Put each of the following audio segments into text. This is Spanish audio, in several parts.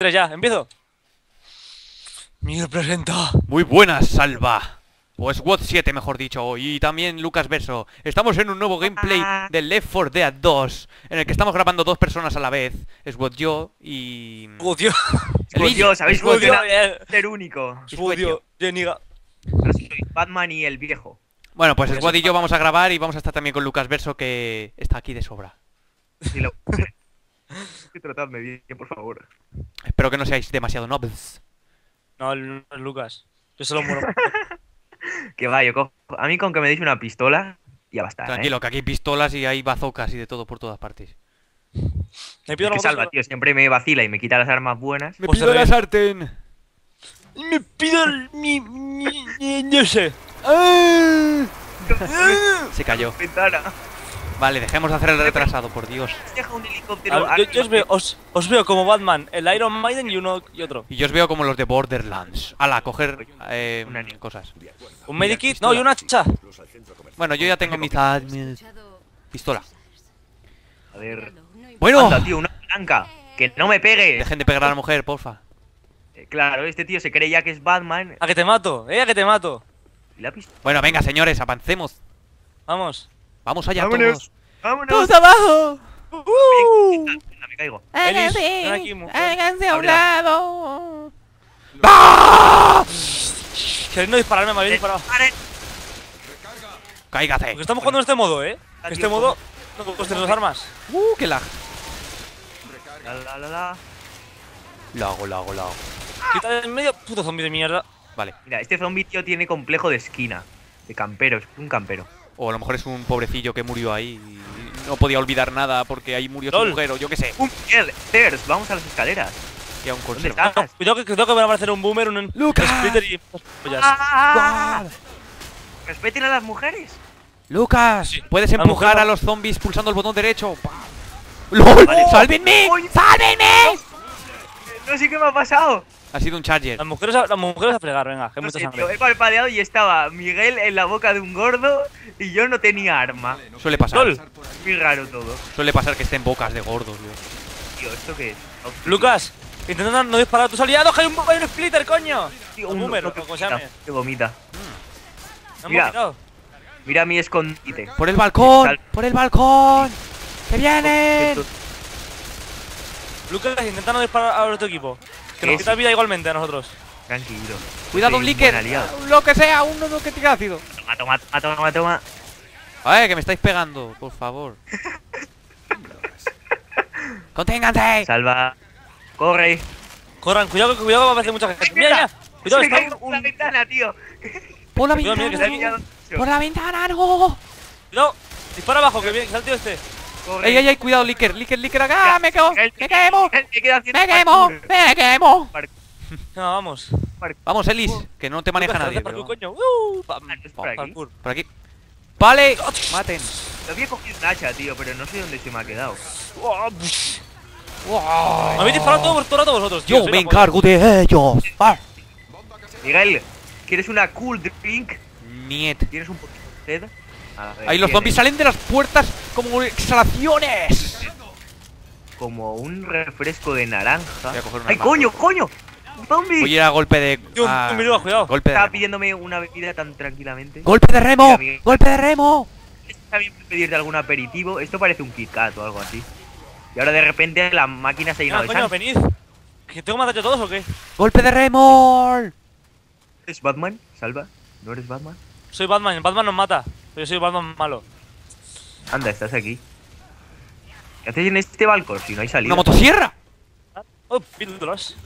Tres ya, empiezo. Miguel presenta. Muy buenas, Salva. O SWAT 7, mejor dicho. Y también Lucas Verso. Estamos en un nuevo gameplay de Left 4 Dead 2. En el que estamos grabando dos personas a la vez. SWAT yo y. El Pues vídeo. yo, ¿sabéis cuál era ser único? Odio. Jeniga. Ahora soy Batman y el viejo. Bueno, pues SWAT y yo vamos a grabar y vamos a estar también con Lucas Verso que está aquí de sobra. Que tratadme bien, por favor. Espero que no seáis demasiado nobles. No, el- no es Lucas. Yo solo muero. Que va, yo cojo... A mí con que me deis una pistola, ya va a estar, Tranquilo, que aquí hay pistolas y hay bazocas y de todo por todas partes. Me ¿eh? pido Es que la salva, tío, siempre me vacila y me quita las armas buenas. Me Pues pido la sartén. Me pido el- mi, mi, mi- no sé. ¡Ah! Se cayó. Ventana. Vale, dejemos de hacer el retrasado, por Dios. Deja un helicóptero. ver, yo, yo os, veo, os, os veo como Batman, el Iron Maiden y uno y otro. Y yo os veo como los de Borderlands. Ala, coger eh, cosas. Un medikit, no, y una hacha. Bueno, yo ya tengo mi pistola. A ver. Bueno, Anda, tío, una blanca. Que no me pegue. dejen de pegar a la mujer, porfa. Eh, Claro, este tío se cree ya que es Batman. A que te mato, eh, a que te mato. Y la pistola. Bueno, venga, señores, avancemos. Vamos. Vamos allá Vámonos. todos. ¡Vámonos! abajo! Venga, me caigo. Háganse a un lado. Queriendo dispararme, me habéis disparado. Cáigate. Porque estamos jugando en este modo, eh. En este modo, no costen las armas. Uh, qué lag. La, la, la, la. Lago, lago, lago. Quita en medio, puto zombie de mierda. Vale. Mira, este zombie, tío, tiene complejo de esquina. De campero, es un campero. O a lo mejor es un pobrecillo que murió ahí y no podía olvidar nada porque ahí murió su Lol. mujer o yo qué sé. ¡Un! Stairs, vamos a las escaleras. Y a un ¿Dónde conserva. estás? Cuidado que creo que van a aparecer un boomer, un Lucas. splitter y. ¡Ah! Respeten a las mujeres. Lucas, Sí. puedes A lo empujar a no. los zombies pulsando el botón derecho. Pa. ¡Lol! Vale. ¡Sálvenme! ¡Sálvenme! No sé qué me ha pasado. Ha sido un charger. Las mujeres, a, las mujeres a fregar, venga, que No mucha sé, sangre. tío, he parpadeado y estaba Miguel en la boca de un gordo y yo no tenía arma. Suele pasar. Lol. Muy raro todo. Suele pasar que estén bocas de gordos, tío. Tío, ¿esto qué es? Lucas, intentando no disparar a tus aliados, que hay un, hay un splitter, coño. Tío, un boomer, no, o que como se vomita, llame. que vomita. Han Mira. Mira mi escondite. ¡Por el balcón! ¡Por el balcón! ¡Que vienen! Lucas, intenta no disparar a otro equipo. Que nos quita vida igualmente a nosotros. Tranquilo. Cuidado, un aliado. Lo que sea, uno lo que tira ácido. Toma, toma, toma, toma, toma. Ay, que me estáis pegando, por favor. ¡Conténganse! Salva. Corre. Corran, cuidado, cuidado, que va a aparecer mucha gente. Mira, mira. Cuidado, está un, por la ventana, tío. ¡Por la Cuidado, mira, que está ventana! no! ¡Por la ventana, no! Cuidado. Dispara abajo, que viene, que está el tío este. Corre. ¡Ey, ey, ey! Cuidado, Licker, Licker, Licker acá. ¡Ah, ¡Me quemo! Miguel, ¡Me quemo! Me queda haciendo ¡Me quemo! parkour. ¡Me quemo! No, vamos. Vamos, Elis, que no te maneja nadie. parkour, coño. Uh, pa- Ah, ¿es por aquí? parkour. Por aquí. Vale, maten. Lo había cogido un hacha, tío, pero no sé dónde se me ha quedado. Psh. Me habéis disparado todo, todo el rato vosotros, tío. Yo soy me encargo de ellos. Ah. Miguel, ¿quieres una cool drink? Niet. ¿Tienes un poquito de sed? Ahí los zombies salen de las puertas como exhalaciones. Como un refresco de naranja. Voy a coger una ¡Ay, coño, coño! ¡Un zombie! Voy a ir a golpe de. Tío, un- a- un minuto, cuidado. Golpe de Estaba remo. pidiéndome una bebida tan tranquilamente. ¡Golpe de remo! ¡Golpe de remo! Está bien pedirte algún aperitivo. Esto parece un Kit Kat o algo así. Y ahora de repente la máquina se ha llenado Venga, de coño, venid. ¿Que tengo que matar yo a todos o qué? ¡Golpe de remo! ¿Eres Batman? ¿Salva? ¿No eres Batman? Soy Batman, Batman nos mata. Pero yo soy Batman malo. Anda, estás aquí. ¿Qué haces en este balcón si no hay salida? ¡Una motosierra! Oh, píldoras.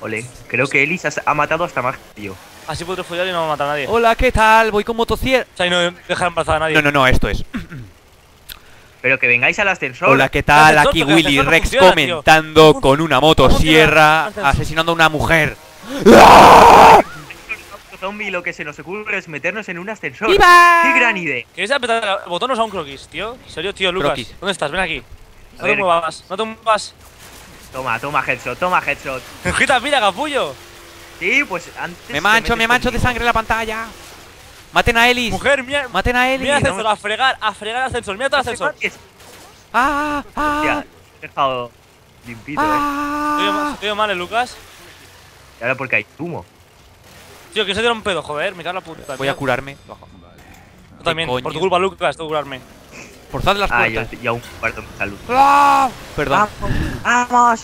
Ole, creo que Ellis ha matado hasta más que yo. Así podré follar y no me matar a nadie. Hola, ¿qué tal? Voy con motosierra. O sea, y no dejar embarazada a nadie. No, no, no, esto es. Pero que vengáis al ascensor. Hola, ¿qué tal? Ascensor, Aquí Willy no Rex funciona, tío. comentando con una motosierra asesinando a una mujer. Zombie, lo que se nos ocurre es meternos en un ascensor. ¡Viva! ¡Qué gran idea! ¿Quieres apretar el botón o a un croquis, tío? ¿En serio, tío, Lucas? Croquis. ¿Dónde estás? Ven aquí. A No te ver. muevas, no te muevas. Toma, toma headshot, toma headshot. Quita, mira, capullo. Sí, pues antes. Me mancho, me mancho de sangre en la pantalla. Maten a Ellis. Mujer, mira. Maten a Ellis. Mira el ascensor, a fregar, a fregar el ascensor. Mira todo el ascensor. Ah, Hostia, ah. he dejado. limpito, ¿eh? Estoy ¡Ah! estoy mal, ¿eh, Lucas? Y ahora porque hay humo. Tío, que se tira un pedo, joder, me cago en la puta. Voy a curarme. Tú también, coño. por tu culpa, Lucas, tengo que curarme. Forzad las Ah, yo, puertas. yo aún guardo mi salud. ¡Ah! Perdón. ¡Vamos! ¡Vamos!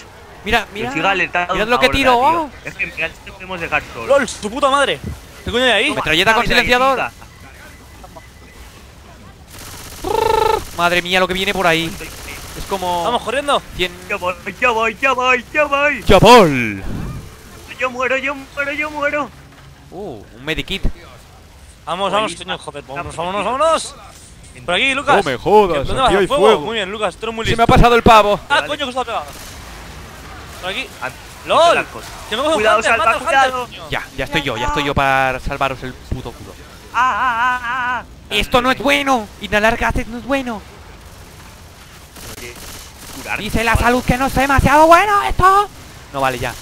Mira, mira. Mirad lo que tiro. ¡ah! Es que mirad, podemos dejar solo. ¡Lol, su puta madre! ¿Qué coño hay ahí? Metralleta con silenciador. Madre mía, lo que viene por ahí. Es como. Vamos, corriendo. 100. Yo voy, yo voy, yo voy, yo voy. ¡Chaval! Yo muero, yo muero, yo muero. Uh, un medikit. Vamos, vamos, coño, joder, vámonos, vámonos, vámonos. Por aquí, Lucas. jodas, ¿Dónde vas? ¿Al fuego? Muy bien, Lucas, tú eres muy Se listo. me ha pasado el pavo. Ah, Vale. coño, que está pegado. Por aquí. Ah, ¡Lol! Que me Cuidado, hunter, salva, cuidado. hunter. Ya, ya estoy yo, ya estoy yo para salvaros el puto culo. Ah, ah, ah, ah. Esto no es bueno. Inhalar gases no es bueno. Curar. Dice la salud que no es demasiado bueno esto. No vale ya.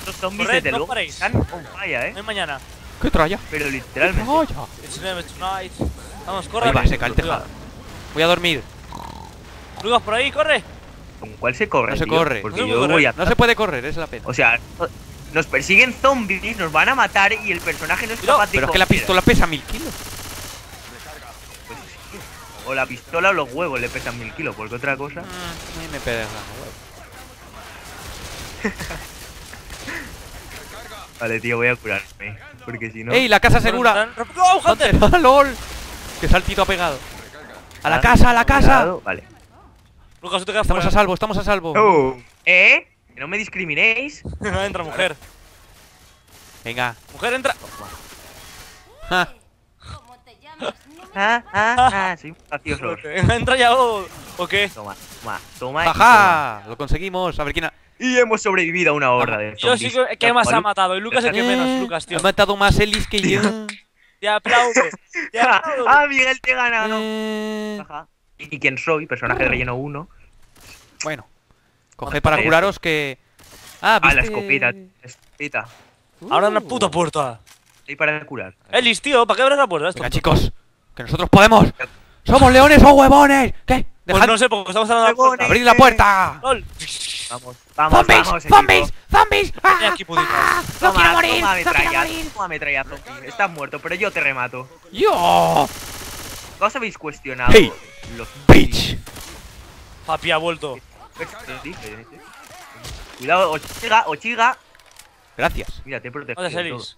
Estos zombies Corred, desde no luego están on fire, eh. No hay mañana. ¿Qué tralla? Pero ¿Qué literalmente. tralla? It's never tonight. Vamos, corre. Ahí va, se cae el tejado. Voy a dormir. Lucas, por ahí, corre. ¿Con cuál se corre? No se tío? corre. Porque No se yo voy a. No se puede correr, es la pena. O sea, nos persiguen zombies, nos van a matar y el personaje no es capaz de Pero es que la pistola pesa mil kilos. Pues. O la pistola o los huevos le pesan mil kilos, porque otra cosa. Mm, a mí me pega. Vale, tío, voy a curarme. Porque si no. ¡Ey, la casa segura! ¡Oh, un hunter! ¡Lol! ¡Qué saltito ha pegado! ¡A la Ah, casa, a la casa! Vale. Lucas, te Estamos a salvo, estamos a salvo. Oh. ¿Eh? Que no me discriminéis. entra, mujer. Venga. Mujer, entra. Ja. ¿Cómo te llamas? No me Ah, ah, ah. Soy gracioso. entra ya o, o qué. Toma, toma, toma. ¡Jaja! Lo conseguimos. A ver quién ha. Y hemos sobrevivido a una horda de Yo sí zombies. que, que más ha matado. Y Lucas el que menos, Eh, Lucas, tío. Ha matado más Elis que yo. Te aplaudo. Te aplaudo. ah, Miguel te gana, ¿no? Eh, Ajá. ¿Y quién soy? Personaje de relleno 1. Bueno. Coged para curaros que. Ah, Ah, ¿viste? la escopeta. La escopeta. Ahora en la Uh. puta puerta. Estoy para curar. Elis, tío, ¿para qué abres la puerta? Esto? Venga, chicos. Que nosotros podemos. ¡Somos leones o huevones! ¿Qué? Pues Dejad no sé, porque estamos hablando de la puerta. Abrir la puerta. ¡Lol! Vamos, vamos, ¡Zombies! vamos. equipo. ¡Zombies! ¡Zombies! ¡Ah! Aquí, puditos. ¡Ah! ¡No Toma, quiero morir! Toma ¡No quiero metralla, morir! toma metralla, zombie. Estás muerto, pero yo te remato. ¡Yo! ¿No os habéis cuestionado Hey, los ¡Bitch! Papi ha vuelto. Cuidado, Ochiga, Ochiga. Gracias. Mira, te he protegido. Todo. Elis.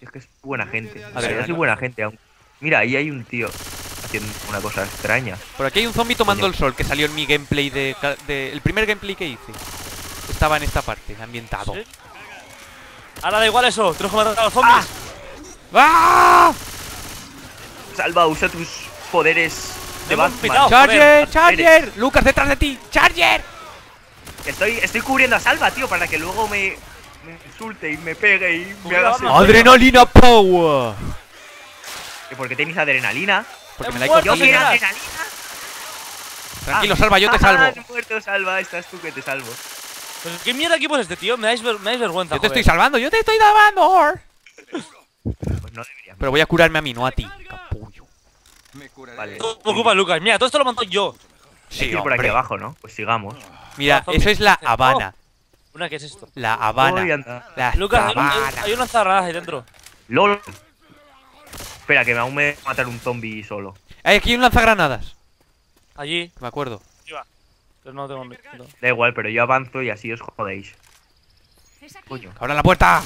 Es que es buena gente. A ver, yo soy buena gente aún. Mira, ahí hay un tío haciendo una cosa extraña. Por aquí hay un zombie tomando Coño. el sol que salió en mi gameplay de, El primer gameplay que hice. Estaba en esta parte, ambientado. ¿Sí? Ahora da igual eso, tenemos que matar a los zombies. ¡Ah! Salva, usa tus poderes de Batman. pitado. ¡Charger! ¡Charger! ¡Lucas detrás de ti! ¡Charger! Estoy, estoy cubriendo a Salva, tío, para que luego me, me insulte y me pegue y me haga ¡Adrenalina Power! ¿Que ¿Por qué tenéis adrenalina? Porque ¡Es me la he muerto, ¿Yo cogido. quiero señora! adrenalina? Tranquilo, Salva, yo te ah, salvo. has muerto, Salva, estás tú que te salvo. Pues, ¿Qué mierda equipo es este, tío? Me dais, ver- me dais vergüenza. Yo te joder. estoy salvando, yo te estoy salvando. Pues no debería. Pero voy a curarme a mí, no a ti, capullo. Vale. Todo culpa de Lucas. Mira, todo esto lo monto yo. Hay Sí, que ir por aquí abajo, ¿no? Pues sigamos. Mira, eso es la Habana. Una, ¿qué es esto? La Habana. La Lucas, hay, Habana. hay una zarrada ahí dentro. LOL. Espera, que aún me va a matar un zombie solo. Hay aquí un lanzagranadas. Allí. Me acuerdo. Pero no tengo no. Da igual, pero yo avanzo y así os jodéis. Coño. ¡Abran la puerta!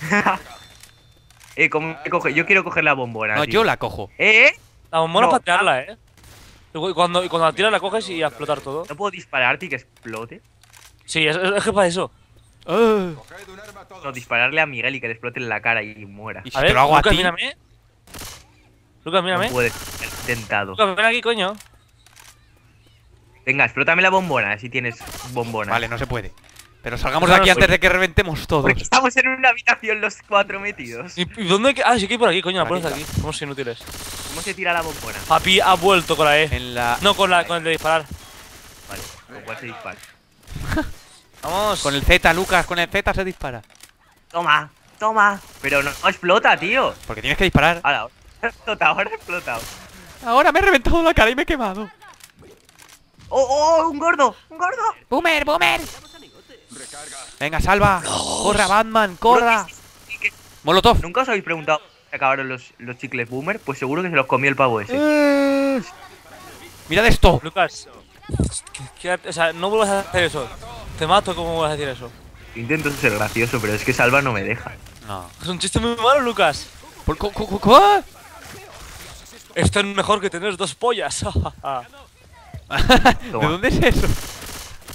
Eh, ¿cómo me coge? Yo quiero coger la bombona. No, tío. yo la cojo. ¿Eh? La bombona No, para tirarla, eh. Y cu- cuando, y cuando la tiras la coges y a explotar todo. ¿No puedo dispararte y que explote? Sí, es, es, es que para eso. No, dispararle a Miguel y que le explote en la cara y muera. Y si A te ver, lo hago Lucas, a ti. mírame. Lucas, mírame. No puede ser intentado. Lucas, ven aquí, coño. Venga, explótame la bombona, así tienes bombona. Vale, no se puede. Pero salgamos de aquí antes de que reventemos todos. Porque estamos en una habitación los cuatro metidos. ¿Y, dónde hay que.? Ah, sí que hay por aquí, coño, la pones aquí. Somos inútiles. ¿Cómo se tira la bombona? Papi ha vuelto con la E. En la. No, con, la, con el de disparar. Vale, ¿con cuál se dispara? Vamos. Con el Z, Lucas, con el Z se dispara. Toma, toma. Pero no, no explota, tío. Porque tienes que disparar. Ahora, explota, ahora. Ahora me he reventado la cara y me he quemado. ¡Oh, oh! ¡Un gordo! ¡Un gordo! ¡Boomer, boomer! Venga, salva. Corra, Batman, corra. Molotov. ¿Nunca os habéis preguntado si acabaron los, los chicles boomer? Pues seguro que se los comió el pavo ese. Eh, Mirad esto. Lucas. que- que- o sea, no vuelvas a hacer eso. Te mato como vas a decir eso. Intento ser gracioso, pero es que Salva no me deja. No. Es un chiste muy malo, Lucas. ¿Por co- co- co- Esto es mejor que tener dos pollas. ¿De dónde es eso?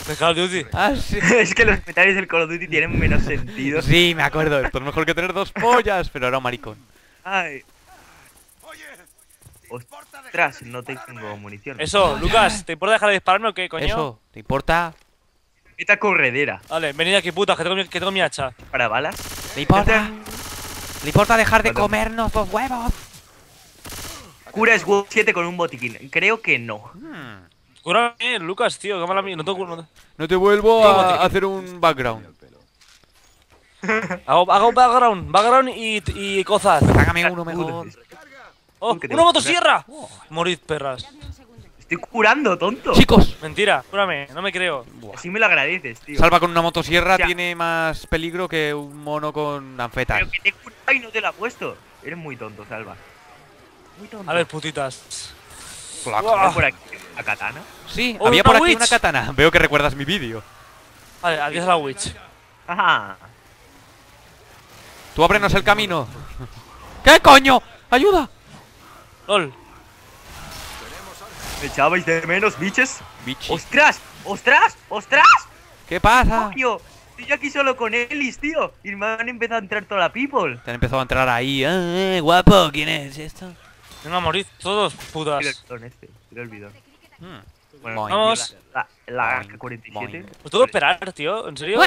De Call of Duty. Ah, sí. es que los comentarios del Call of Duty tienen menos sentido. Sí, me acuerdo. Esto es mejor que tener dos pollas, pero era un maricón. Ay. Ostras, no tengo munición. Eso, Lucas, ¿te importa dejar de dispararme o qué, coño? Eso, ¿te importa? Esta corredera. Vale, venid aquí, puta, que tengo, mi- que tengo mi hacha. ¿Para balas? ¿Le importa? ¿Le importa dejar de Perdón. comernos los huevos? Cura es 7 con un botiquín. Creo que no. Hmm. Cúrame, Lucas, tío, qué mala mía. No tengo no- No te vuelvo a hacer un background. Hago, hago background, background y, y cosas. Hágame uno mejor. ¡Oh, que una motosierra! Morid, perras. Estoy curando, tonto. Chicos, Mentira, cúrame, no me creo. Así me lo agradeces, tío. Salva con una motosierra O sea- tiene más peligro que un mono con anfetas. Pero que te he curado y no te la he puesto. Eres muy tonto, Salva. Muy tonto. A ver, putitas. Flac. ¿Hay por aquí a katana? Sí, Oh, había una por aquí witch. una katana. Veo que recuerdas mi vídeo. Vale, adiós a la witch. Ajá. Tú ábrenos el camino. ¿Qué coño? ¡Ayuda! LOL. ¿Me echabais de menos, biches? Bichi. ¡Ostras! ¡Ostras! ¡Ostras! ¿Qué pasa? Tío, estoy yo aquí solo con Ellis, tío. Y me han empezado a entrar toda la people. Te han empezado a entrar ahí. Ah, eh, guapo, ¿quién es esto? Venga, morid todos, putas. Tira el bidón este, tira el bidón. Hmm. Bueno, Boing. Vamos. La, la, Boing, 47 boing. Pues que esperar, tío, ¿en serio?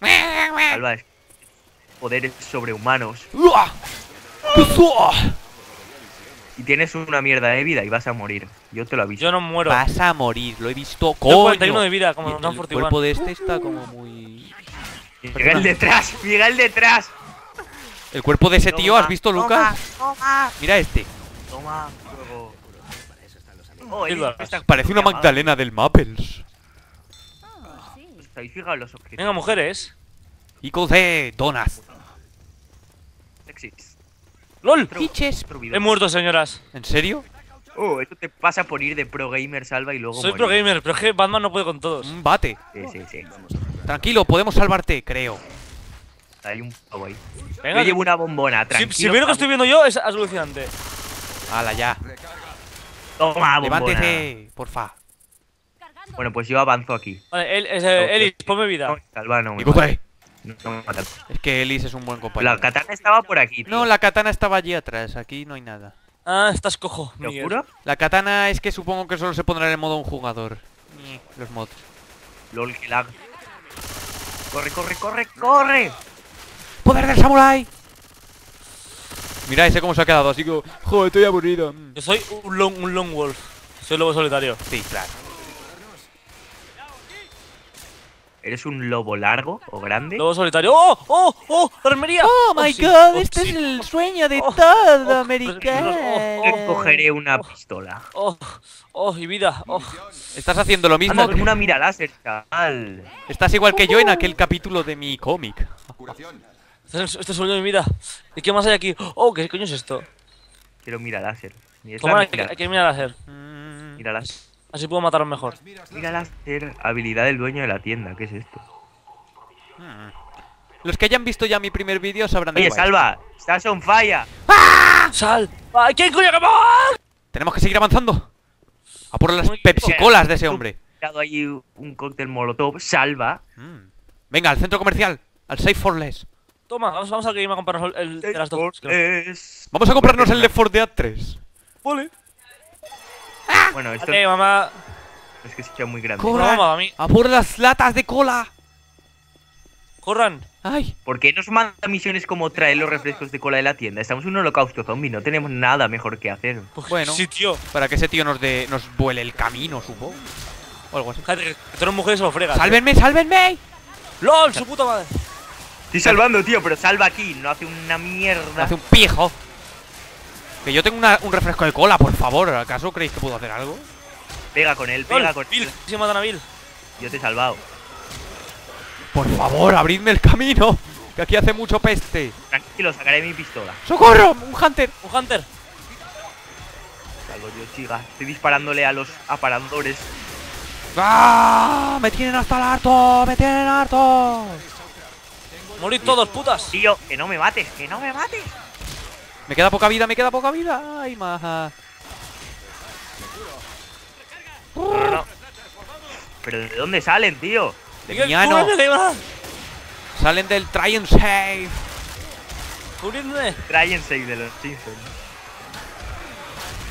Salva es poderes sobrehumanos. ¡Uah! ¡Uah! Y tienes una mierda de vida y vas a morir. Yo te lo aviso. Yo no muero. Vas a morir, lo he visto. Tengo ¡Coño! 41 de vida, como Y el 41. cuerpo de este está como muy... Llega el detrás, llega el detrás. El cuerpo de ese tío, ¿has visto, toma, Lucas? Toma, Mira este. toma, fuego. Oh, esta- Parece una Magdalena del Maples. Venga, mujeres. Hijos de donas. LOL. Piches. He muerto, señoras. ¿En serio? Oh, esto te pasa por ir de pro gamer salva y luego Soy morir. pro gamer, pero es que Batman no puede con todos. Un bate. Sí, sí, sí. Tranquilo, podemos salvarte, creo. Hay un pavo ahí. Venga, Yo llevo una bombona, si, tranquilo. si veo lo que estoy viendo yo, es alucinante. Hala, ya. Toma, bombona. Levántese, porfa. Bueno, pues yo avanzo aquí. Vale, Ellis, ponme No, vida. salva no me Hijos No. Es que Ellis es un buen compañero. La katana estaba por aquí, tío. No, la katana estaba allí atrás. Aquí no hay nada. Ah, estás cojo, ¿Te Miguel. juro? La katana es que supongo que solo se pondrá en el modo un jugador. Ni Los mods. LOL, que lag. Corre, corre, corre, corre. ¡Poder del samurái! Mira ese cómo se ha quedado, así que... Joder, estoy aburrido. Mm. Yo soy un long, un long wolf. Soy lobo solitario. Sí, claro. ¿Eres un lobo largo o grande? Lobo solitario. ¡Oh! ¡Oh! ¡Oh! ¡La armería! ¡Oh, my sí, god! oh, este sí. es el sueño de Oh, todo oh, americano. oh, cogeré una pistola. ¡Oh! ¡Oh! Y vida. ¡Oh! Estás haciendo lo mismo Anda, que... una mira láser, chaval. Estás igual que yo en aquel capítulo de mi cómic. Este es, este es el sueño de mi vida. ¿Y qué más hay aquí? ¡Oh! ¿Qué coño es esto? Quiero mira láser. La hay, que- mira, hacer. Mm, mira láser. Así puedo matarlos mejor. Mira láser, habilidad del dueño de la tienda. ¿Qué es esto? mm. Los que hayan visto ya mi primer vídeo sabrán de Oye, qué va Salva, estás on fire. ¡Sal! ¡Ay, quién coño que. Tenemos que seguir avanzando. A por las Muy Pepsi Colas de ese hombre. Ahí un cóctel molotov. Salva. Mm. Venga, al centro comercial. Al Safe for Less. Toma, vamos, vamos a que a comprarnos el, el de las dos. Es... Vamos a comprarnos el Left 4 Dead 3. Vale. Bueno, esto mamá. no es que sea muy grande. Co- No, mamá, a mí. A por las latas de cola. Corran. Ay. ¿Por qué nos manda misiones como traer los refrescos de cola de la tienda? Estamos en un holocausto zombie, no tenemos nada mejor que hacer. Pues Bueno. Sí, tío. Para que ese tío nos dé, nos vuele el camino, supongo. O algo así. Fíjate que tú eres mujer y se lo fregas. ¡Sálvenme, sálvenme! ¡LOL! ¡Su puta madre! Estoy salvando, tío, pero salva aquí, no hace una mierda. Hace un pijo. Que yo tengo una- un refresco de cola, por favor. ¿Acaso creéis que puedo hacer algo? Pega con él, pega con Bill, él. se matan a Bill. Yo te he salvado. Por favor, abridme el camino. Que aquí hace mucho peste. Tranquilo, sacaré mi pistola. ¡Socorro! ¡Un hunter! Un Hunter. Salgo yo, chica. Estoy disparándole a los aparadores. ¡Ah! ¡Me tienen hasta el harto! ¡Me tienen harto! Morid todos, putas. Tío, que no me mates, que no me mates. Me queda poca vida, me queda poca vida. ¡Ay, maja! No, no, no. Pero ¿de dónde salen, tío? De Miano. Salen del try and save. Cubridme. Try and save de los Simpsons.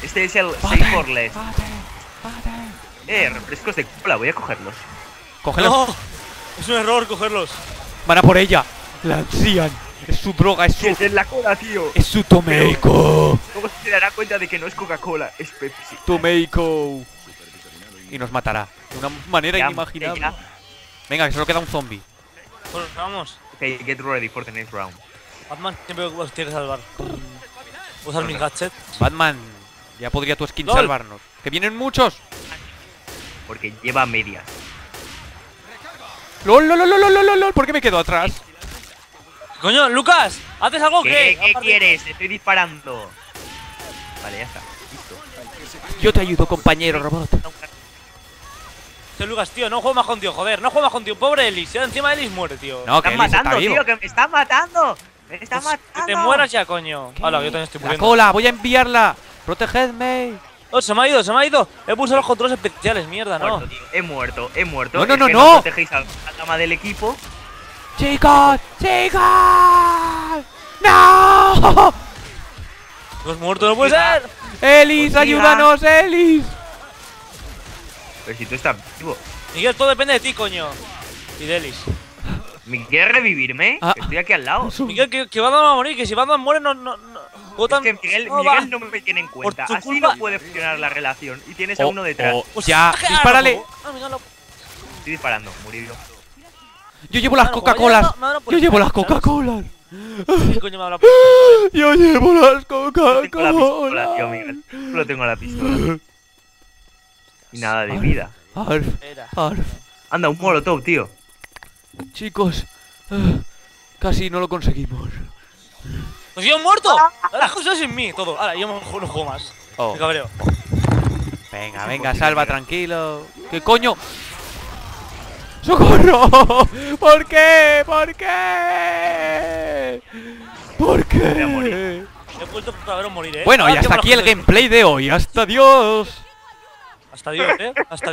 Este es el Bate, Save for Less. bate, bate. Eh, refrescos de cola, voy a cogerlos. Cógelos. No. Es un error cogerlos. Van a por ella. La ansían. Es su droga, es su. Es en la cola, tío. Es su tomeico. ¿Cómo se dará cuenta de que no es Coca-Cola? Es Pepsi. Tomeico. Y nos matará. De una manera Ya, inimaginable. ya. Venga, que solo queda un zombie. Bueno, vamos. Ok, get ready for the next round. Batman siempre os tiene que salvar. Usar mi gadget. Batman, ya podría tu skin Lol. salvarnos. ¡Que vienen muchos! Porque lleva medias. ¡Lol, lol, lol, lol, lol, lol, lol! ¿Por qué me quedo atrás? Coño, Lucas, ¿haces algo o ¿Qué, quieres? Te estoy disparando. Vale, ya está. Listo. Yo te ayudo, compañero robot. Soy Lucas, tío, no juego más contigo, joder, no juego más contigo. Pobre Ellis, ya encima Ellis muere, tío. No, Me que están Ellis está matando, vivo. tío, que me están matando. Me están Pues matando. que te mueras ya, coño. ¿Qué? Hola, yo también estoy La muriendo. cola, voy a enviarla. Protegedme. Oh, se me ha ido, se me ha ido. He pulsado los controles especiales, mierda, no. Muerto, tío. He muerto, he muerto. No, no, no, que no. protegéis a la dama del equipo. Chicos, chicos. ¡No! Tú has muerto, no puede ser. Elis, Hostia. ayúdanos, Elis. Pero si tú estás vivo. Miguel, todo depende de ti, coño. Y de Ellis. ¿Me quieres revivirme? Ah. Estoy aquí al lado. Miguel, que, que Batman va a morir, que si Batman muere no... no, no. Es que Miguel, no. Miguel no me tiene en cuenta. Así culpa- no puede funcionar la relación. Y tienes a Oh, uno detrás. oh, Pues, ya, claro, dispárale. como- Ah, no- Estoy disparando, murió. Yo llevo las ya Coca-Colas. Yo llevo las. Coca-Colas. ¿Qué coño me habla por Yo llevo las Coca-Colas. Solo tengo la pistola. Y nada de vida. Arf, arf. Anda, un molotov, tío. Chicos, ah, casi no lo conseguimos. ¡Pues yo he muerto! Ahora José sin mí, todo. Ahora, yo no juego, no juego más. Oh. Me cabreo. Venga, venga, salva, tranquilo. ¿Qué coño? ¡Socorro! ¿Por qué? ¿Por qué? ¿Por a qué? He vuelto veros morir, eh. Bueno, y hasta aquí el gameplay de hoy. ¡Hasta Dios! Hasta Dios, eh. Hasta